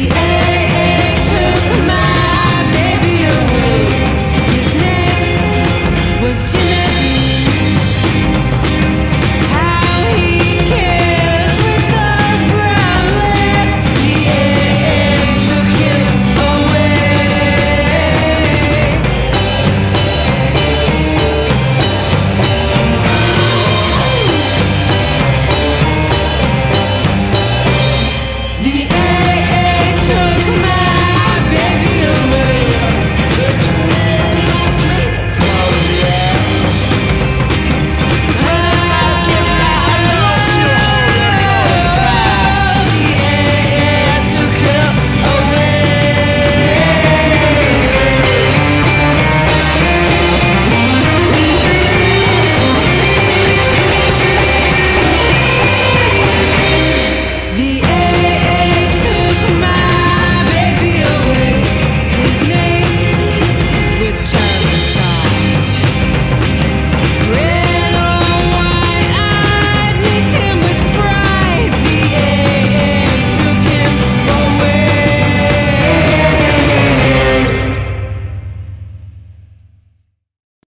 the end.